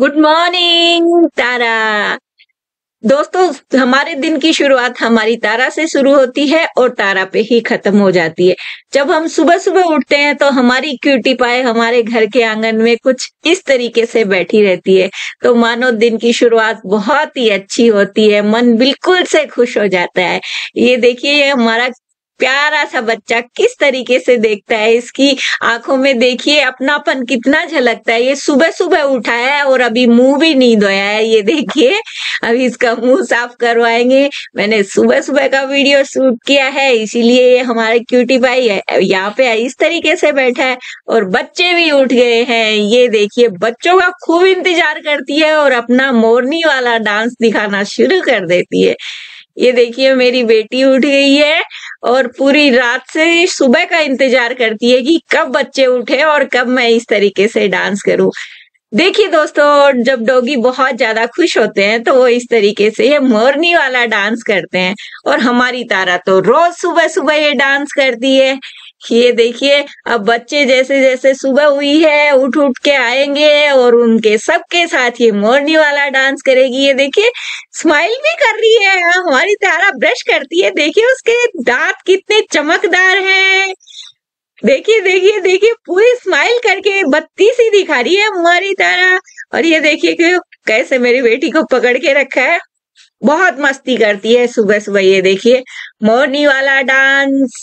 Good morning तारा दोस्तों, हमारे दिन की शुरुआत हमारी तारा से शुरू होती है और तारा पे ही खत्म हो जाती है। जब हम सुबह सुबह उठते हैं तो हमारी क्यूटी पाए हमारे घर के आँगन में कुछ इस तरीके से बैठी रहती है। तो मानो दिन की शुरुआत बहुत ही अच्छी होती है, मन बिल्कुल से खुश हो जाता है। ये देखिए, ये हमारा प्यारा सा बच्चा किस तरीके से देखता है इसकी आँखों में देखिए, अपनापन कितना झलकता है। ये सुबह सुबह उठा है और अभी मुँह भी नहीं धोया है। ये देखिए, अभी इसका मुँह साफ़ करवाएँगे। मैंने सुबह सुबह का वीडियो शूट किया है, इसीलिए ये हमारे क्यूटी भाई यहाँ पे इस तरीके से बैठा है और बच्चे भी उठ गए हैं। ये देखिए, बच्चों का खूब इंतज़ार करती है और अपना मोरनी वाला डांस दिखाना शुरू कर देती है। ये देखिए, मेरी बेटी उठ गई है और पूरी रात से सुबह का इंतज़ार करती है कि कब बच्चे उठे और कब मैं इस तरीके से डांस करूँ। देखिए दोस्तों, जब डोगी बहुत ज़्यादा खुश होते हैं तो वो इस तरीके से ये मोरनी वाला डांस करते हैं और हमारी तारा तो रोज सुबह सुबह ये डांस करती है। ये देखिए, अब बच्चे जैसे जैसे सुबह हुई है, उठ उठ के आएँगे और उनके सबके साथ ये मोरनी वाला डांस करेगी। ये देखिए, स्माइल भी कर रही है हमारी तारा ब्रश करती है। देखिए उसके दांत कितने चमकदार हैं। देखिए देखिए देखिए, पूरी स्माइल करके बत्ती सी दिखा रही है हमारी तारा। और ये देखिए कैसे मेरी बेटी को पकड़ के रखा है। बहुत मस्ती करती है सुबह सुबह ये देखिए। मोरनी वाला डांस।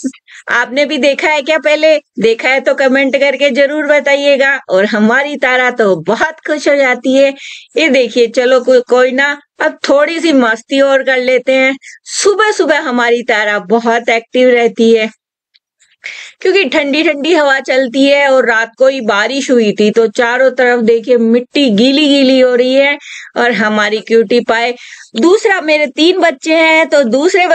आपने भी देखा है क्या पहले? देखा है तो कमेंट करके ज़रूर बताइएगा। और हमारी तारा तो बहुत खुश हो जाती है। ये देखिए चलो को, कोई ना अब थोड़ी सी मस्ती और कर लेते हैं। सुबह सुबह हमारी तारा बहुत एक्टिव रहती है। क्योंकि ठंडी ठंडी हवा चलती है और रात को ही बारिश हुई थी तो चारों तरफ़ देखिए मिट्टी गीली गीली हो रही है और हमारी क्यूटी पाए दूसरा, मेरे तीन बच्चे हैं तो दूसरे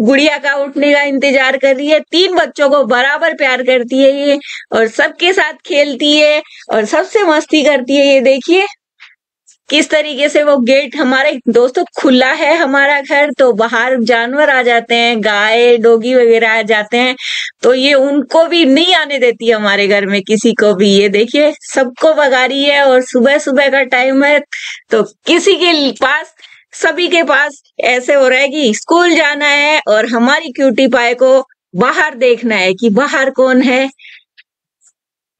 गुड़िया का उठने का इंतज़ार कर रही है। तीन बच्चों को बराबर प्यार करती है ये, और सबके साथ खेलती है, और सबसे मस्ती करती है ये देखिए। किस तरीके से वो गेट, हमारे दोस्तों, खुला है हमारा घर तो बाहर जानवर आ जाते हैं, गाय, डोगी वगैरह आ जाते हैं तो ये उनको भी नहीं आने देती हमारे घर में किसी को भी। ये देखिए, सबको भगा रही है, और सुबह सुबह का टाइम है तो किसी के पास सभी के पास ऐसे हो रहा है कि स्कूल जाना है और हमारी क्यूटी पाए को बाहर देखना है कि बाहर कौन है।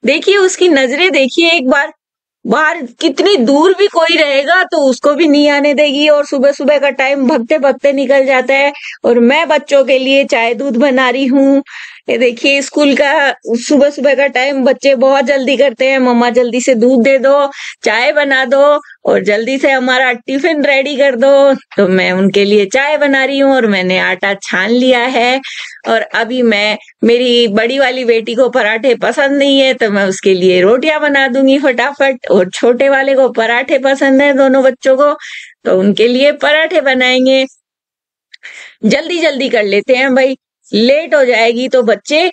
देखिए, उसकी नज़रें देखिए एक बार। बाहर कितनी दूर भी कोई रहेगा तो उसको भी नहीं आने देगी और सुबह सुबह का टाइम भगते भगते निकल जाता है। और मैं बच्चों के लिए चाय दूध बना रही हूँ। ये देखिए, स्कूल का सुबह सुबह का टाइम, बच्चे बहुत जल्दी करते हैं। मम्मा जल्दी से दूध दे दो, चाय बना दो और जल्दी से हमारा टिफ़िन रेडी कर दो। तो मैं उनके लिए चाय बना रही हूँ और मैंने आटा छान लिया है। और अभी मैं, मेरी बड़ी वाली बेटी को पराठे पसंद नहीं है तो मैं उसके लिए रोटियाँ बना दूँगी फटाफट। और छोटे वाले को पराठे पसंद है, दोनों बच्चों को। तो उनके लिए पराठे बनाएँगे। जल्दी जल्दी कर लेते हैं भाई। लेट हो जाएगी तो बच्चे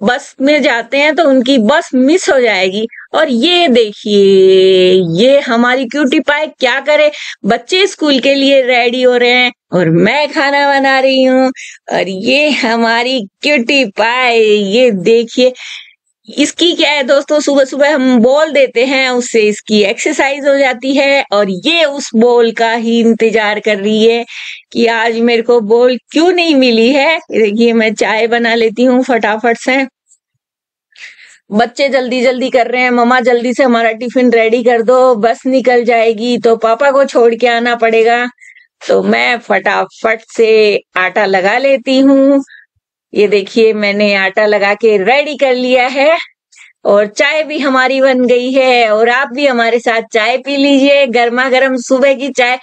बस में जाते हैं तो उनकी बस मिस हो जाएगी। और ये देखिए, ये हमारी क्यूटी पाए क्या करे? बच्चे स्कूल के लिए रेडी हो रहे हैं और मैं खाना बना रही हूँ। और ये हमारी क्यूटी पाए ये देखिए इसकी क्या है दोस्तों? सुबह सुबह हम बोल देते हैं, उससे इसकी एक्सरसाइज हो जाती है और ये उस बोल का ही इंतज़ार कर रही है कि आज मेरे को बोल क्यों नहीं मिली है? देखिए, मैं चाय बना लेती हूँ, फटाफट से। बच्चे जल्दी जल्दी कर रहे हैं, मम्मा जल्दी से हमारा टिफ़िन रेडी कर दो, बस निकल जाएगी तो पापा को छोड़ के आना पड़ेगा। तो मैं फटाफट से आटा लगा लेती हूँ ये देखिए, मैंने आटा लगा के रेडी कर लिया है और चाय भी हमारी बन गई है और आप भी हमारे साथ चाय पी लीजिए। गर्मा गर्म सुबह की चाय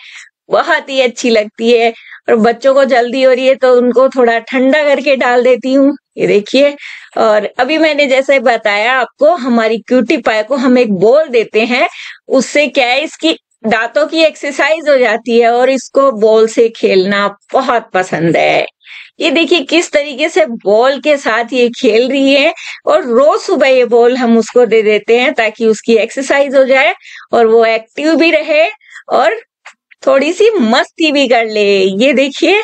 बहुत ही अच्छी लगती है और बच्चों को जल्दी हो रही है तो उनको थोड़ा ठंडा करके डाल देती हूँ। ये देखिए, और अभी मैंने जैसे बताया आपको, हमारी क्यूटी पाई को हम एक बोल देते हैं। उससे क्या है, इसकी दांतों की एक्सरसाइज हो जाती है और इसको बॉल से खेलना बहुत पसंद है। ये देखिए किस तरीके से बॉल के साथ ये खेल रही है और रोज सुबह ये बॉल हम उसको दे देते हैं ताकि उसकी एक्सरसाइज हो जाए और वो एक्टिव भी रहे और थोड़ी सी मस्ती भी कर ले। ये देखिए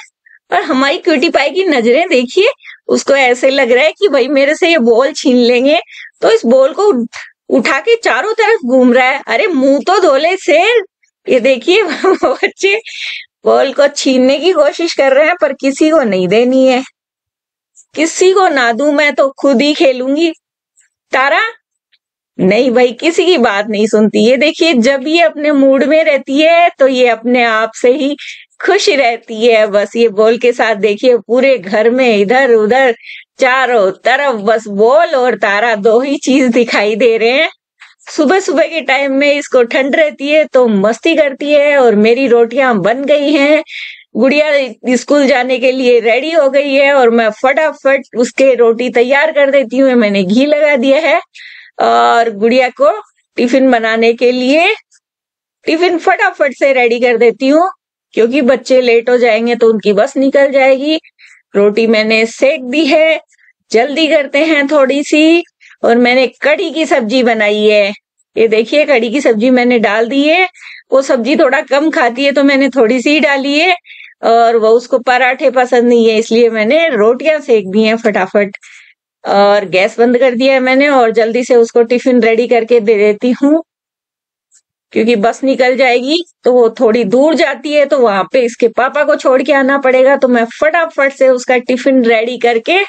और हमारी क्यूटी पाई की नज़रें देखिए, उसको ऐसे लग रहा है कि भाई मेरे से ये बॉल छीन लेंगे तो इस बॉल को उठा के चारों तरफ़ घूम रहा है। अरे, मुँह तो धोले शेर ये देखिए बच्चे बॉल को छीनने की कोशिश कर रहे हैं, पर किसी को नहीं देनी है। किसी को ना दू मैं तो खुद ही खेलूँगी। तारा, नहीं भाई, किसी की बात नहीं सुनती। ये देखिए, जब ये अपने मूड में रहती है तो ये अपने आप से ही खुश रहती है, बस ये बॉल के साथ देखिए, पूरे घर में इधर उधर चारों तरफ़ बस बॉल और तारा दो ही चीज़ दिखाई दे रहे हैं। सुबह सुबह के टाइम में इसको ठंड रहती है तो मस्ती करती है और मेरी रोटियाँ बन गई हैं। गुड़िया स्कूल जाने के लिए रेडी हो गई है और मैं फटाफट उसके रोटी तैयार कर देती हूँ, मैंने घी लगा दिया है। और गुड़िया को टिफ़िन बनाने के लिए टिफ़िन फटाफट से रेडी कर देती हूँ। क्योंकि बच्चे लेट हो जाएँगे तो उनकी बस निकल जाएगी। रोटी मैंने सेक दी है, जल्दी करते हैं थोड़ी सी, और मैंने कड़ी की सब्ज़ी बनाई है। ये देखिए कड़ी की सब्ज़ी मैंने डाल दी है। वो सब्ज़ी थोड़ा कम खाती है तो मैंने थोड़ी सी डाली है, और वो उसको पराठे पसंद नहीं है, इसलिए मैंने रोटियाँ सेक दी हैं फटाफट। और गैस बंद कर दिया है मैंने, और जल्दी से उसको टिफ़िन रेडी करके दे देती हूँ। क्योंकि बस निकल जाएगी तो वो थोड़ी दूर जाती है तो वहाँ पे इसके पापा को छोड़ के आना पड़ेगा। तो मैं फटाफट से उसका टिफ़िन रेडी करके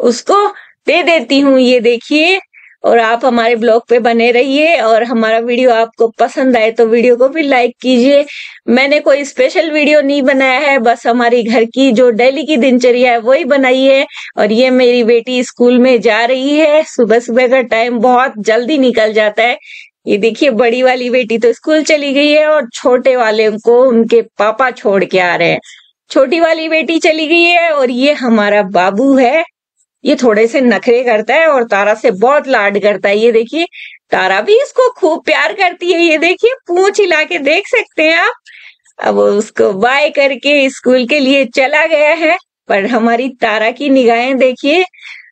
उसको दे देती हूँ। ये देखिए, और आप हमारे ब्लॉग पे बने रहिए, और हमारा वीडियो आपको पसंद आए तो वीडियो को भी लाइक कीजिए। मैंने कोई स्पेशल वीडियो नहीं बनाया है, बस हमारी घर की जो डेली की दिनचर्या है, वही बनाई है। और ये मेरी बेटी स्कूल में जा रही है। सुबह सुबह का टाइम बहुत जल्दी निकल जाता है। ये देखिए, बड़ी वाली बेटी तो स्कूल चली गई है और छोटे वाले को उनके पापा छोड़ के आ रहे हैं। छोटी वाली बेटी चली गई है और ये हमारा बाबू है। ये थोड़े से नखरे करता है और तारा से बहुत लाड करता है। ये देखिए, तारा भी इसको खूब प्यार करती है। ये देखिए, पूछ हिला के देख सकते हैं आप। अब उसको बाय करके स्कूल के लिए चला गया है, पर हमारी तारा की निगाहें देखिए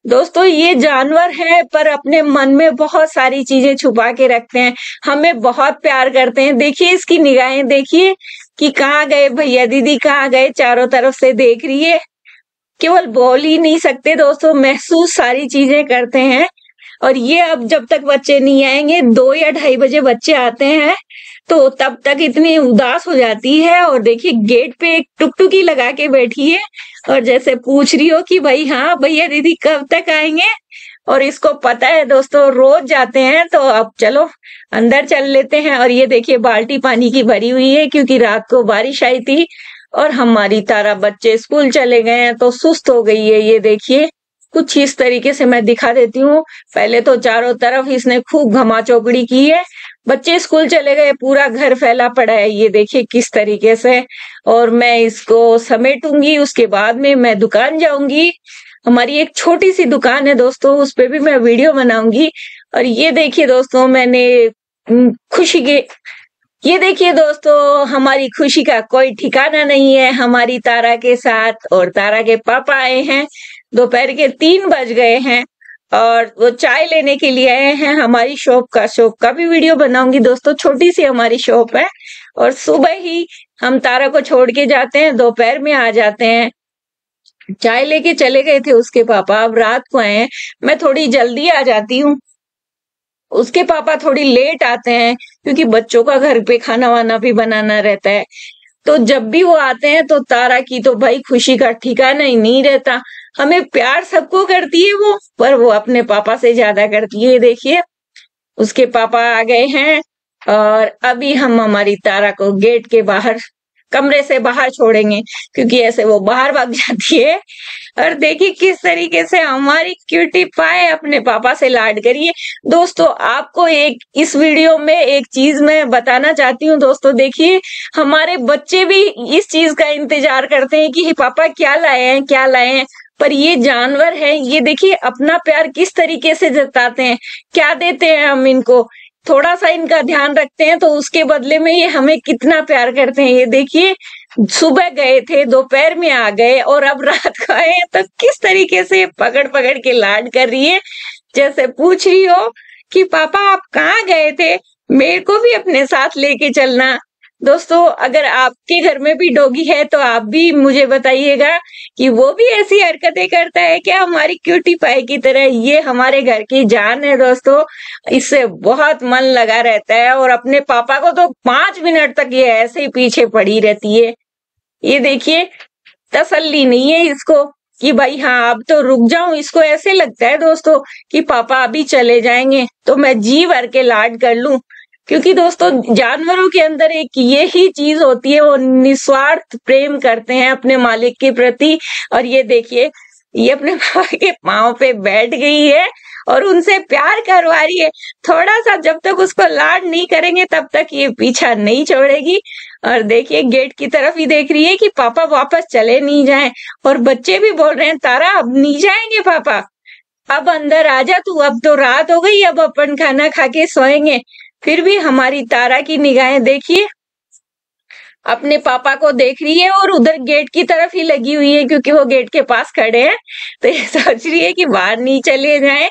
दोस्तों, ये जानवर है, पर अपने मन में बहुत सारी चीज़ें छुपा के रखते हैं। हमें बहुत प्यार करते हैं। देखिए इसकी निगाहें, देखिए कि कहाँ गए भैया दीदी, कहाँ गए, चारों तरफ़ से देख रही है। केवल बोल ही नहीं सकते दोस्तों, महसूस सारी चीज़ें करते हैं। और ये अब जब तक बच्चे नहीं आएँगे, दो या ढाई बजे बच्चे आते हैं। तो तब तक इतनी उदास हो जाती है और देखिए गेट पे एक टुकटुकी लगा के बैठी है और जैसे पूछ रही हो कि भाई हाँ भैया दीदी कब तक आएँगे? और इसको पता है दोस्तों, रोज जाते हैं तो अब चलो, अंदर चल लेते हैं। और ये देखिए बाल्टी पानी की भरी हुई है, क्योंकि रात को बारिश आई थी और हमारी तारा बच्चे स्कूल चले गए हैं तो सुस्त हो गई है। ये देखिए, कुछ इस तरीके से मैं दिखा देती हूँ। पहले तो चारों तरफ़ इसने खूब घमा चौकड़ी की है बच्चे स्कूल चले गए, पूरा घर फैला पड़ा है, ये देखिए किस तरीके से। और मैं इसको समेटूँगी, उसके बाद में मैं दुकान जाऊँगी। हमारी एक छोटी सी दुकान है दोस्तों, उस पर भी मैं वीडियो बनाऊँगी। और ये देखिए दोस्तों, मैंने खुशी के, ये देखिए दोस्तों, हमारी खुशी का कोई ठिकाना नहीं है। हमारी तारा के साथ और तारा के पापा आए हैं। दोपहर के तीन बज गए हैं। और वो चाय लेने के लिए आए हैं। हमारी शॉप का शॉप का भी वीडियो बनाऊँगी दोस्तों। छोटी सी हमारी शॉप है और सुबह ही हम तारा को छोड़ के जाते हैं, दोपहर में आ जाते हैं। चाय लेके चले गए थे उसके पापा। अब रात को आए हैं। मैं थोड़ी जल्दी आ जाती हूँ। उसके पापा थोड़ी लेट आते हैं क्योंकि बच्चों का घर पे खाना वाना भी बनाना रहता है। तो जब भी वो आते हैं तो तारा की तो भाई खुशी का ठिकाना ही नहीं रहता। हमें प्यार सबको करती है वो, पर वो अपने पापा से ज़्यादा करती है, देखिए। उसके पापा आ गए हैं और अभी हम हमारी तारा को गेट के बाहर कमरे से बाहर छोड़ेंगे, क्योंकि ऐसे वो बाहर भाग जाती है। और देखिए किस तरीके से हमारी क्यूटी पाए अपने पापा से लाड करिए दोस्तों, आपको एक, इस वीडियो में एक चीज़ मैं बताना चाहती हूँ, दोस्तों, देखिए, हमारे बच्चे भी इस चीज़ का इंतज़ार करते हैं कि पापा क्या लाए हैं, क्या लाए हैं। पर ये जानवर है, ये देखिए, अपना प्यार किस तरीके से जताते हैं, क्या देते हैं हम इनको? थोड़ा सा इनका ध्यान रखते हैं तो उसके बदले में ये हमें कितना प्यार करते हैं। ये देखिए, सुबह गए थे, दोपहर में आ गए और अब रात को आए हैं तो किस तरीके से पकड़ पकड़ के लाड कर रही है। जैसे पूछ रही हो कि, पापा, आप कहाँ गए थे? मेरे को भी अपने साथ लेके चलना। दोस्तों, अगर आपके घर में भी डॉगी है तो आप भी मुझे बताइएगा कि वो भी ऐसी हरकतें करता है क्या हमारी क्यूटी पाई की तरह? ये हमारे घर की जान है दोस्तों। इससे बहुत मन लगा रहता है और अपने पापा को तो पाँच मिनट तक ये ऐसे ही पीछे पड़ी रहती है। ये देखिए, तसल्ली नहीं है इसको कि भाई हाँ अब तो रुक जाऊँ। इसको ऐसे लगता है दोस्तों कि पापा अभी चले जाएँगे तो मैं जी भर के लाड कर लूँ। क्योंकि दोस्तों, जानवरों के अंदर एक ये ही चीज़ होती है, वो निस्वार्थ प्रेम करते हैं अपने मालिक के प्रति। और ये देखिए, ये अपने पापा के पाँव पे बैठ गई है और उनसे प्यार करवा रही है। थोड़ा सा जब तक उसको लाड नहीं करेंगे, तब तक ये पीछा नहीं छोड़ेगी। और देखिए, गेट की तरफ़ ही देख रही है कि पापा वापस चले नहीं जाएँ। और बच्चे भी बोल रहे हैं, तारा, अब नहीं जाएँगे पापा? अब अंदर आ जा तू, अब तो रात हो गई, अब अपन खाना खा के सोएँगे। फिर भी हमारी तारा की निगाहें देखिए। अपने पापा को देख रही है और उधर गेट की तरफ़ ही लगी हुई है क्योंकि वो गेट के पास खड़े हैं। तो ये सोच रही है कि बाहर नहीं चले जाए।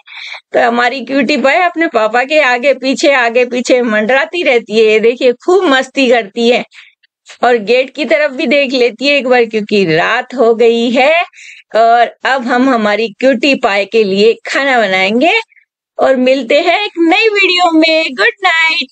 तो हमारी क्यूटी बॉय अपने पापा के आगे पीछे आगे पीछे मंडराती रहती है। ये देखिए, खूब मस्ती करती है। और गेट की तरफ़ भी देख लेती है एक बार क्योंकि रात हो गई है और अब हम हमारी क्यूटी पाए के लिए खाना बनाएँगे। और मिलते हैं एक नई वीडियो में। Good night